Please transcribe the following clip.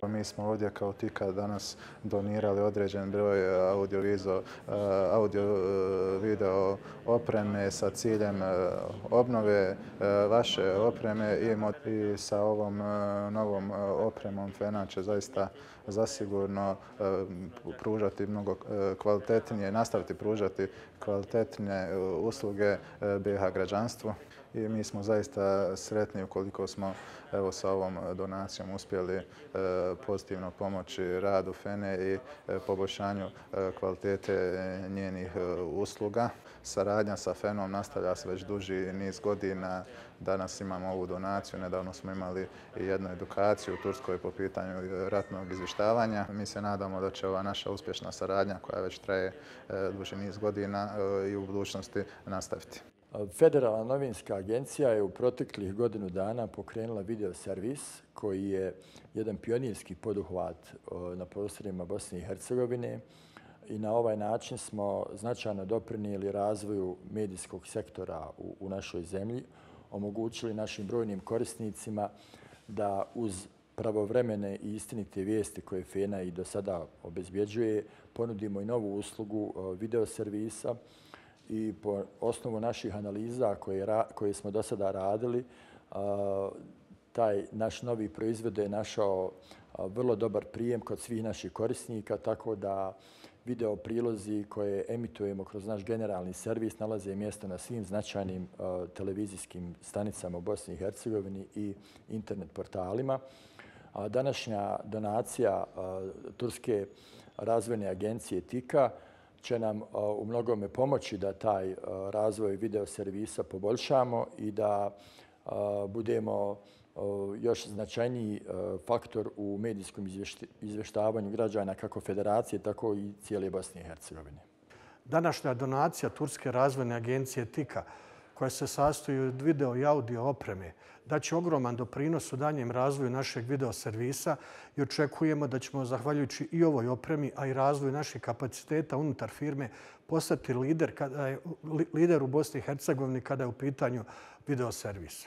Pa mi smo ovdje kao TIKA danas donirali određen broj audio-video audio, e, e, video opreme sa ciljem e, obnove vaše opreme i i sa ovom novom opremom FENA će zaista zasigurno pružati mnogo kvalitetnije, nastaviti pružati kvalitetnije usluge BH građanstvu i mi smo zaista sretni ukoliko smo evo sa ovom donacijom uspjeli e, pozitivno pomoći radu FENE i e, poboljšanju e, kvalitete njenih usluga. Saradnja sa FENom nastavlja se već duži niz godina. Danas imamo ovu donaciju, nedavno smo imali i jednu edukaciju u Turskoj po pitanju ratnog izvještavanja. Mi se nadamo da će ova naša uspješna saradnja koja već traje duži niz godina i u budućnosti nastaviti. Federalna novinska agencija je u proteklih godinu dana pokrenula video servis koji je jedan pionirski poduhvat e, na prostorima Bosne i Hercegovine i na ovaj način smo značajno doprinijeli razvoju medijskog sektora u, u našoj zemlji, omogućili našim brojnim korisnicima da uz pravovremene i istinite vijesti koje FENA i do sada obezbjeđuje, ponudimo i novu uslugu e, video servisa i po osnovu naših analiza koje, koje smo do sada radili, taj naš novi proizvod je našao vrlo dobar prijem kod svih naših korisnika, tako da video prilozi koje emitujemo kroz naš generalni servis nalaze mjesto na svim značajnim televizijskim stanicama u Bosni i Hercegovini i internet portalima. Današnja donacija Turske razvojne agencije TIKA će nam u mnogome pomoći da taj razvoj video servisa poboljšamo i da budemo još značajniji faktor u medijskom izveštavanju građana kako federacije, tako i cijele Bosne i Hercegovine. Današnja donacija Turske razvojne agencije TIKA koja se sastoji od video i audio opreme, da će ogroman doprinos u danjem razvoju našeg video servisa i očekujemo da ćemo, zahvaljujući i ovoj opremi, a i razvoju naših kapaciteta unutar firme, postati lider, kada je, lider u Bosni i Hercegovini kada je u pitanju video servis.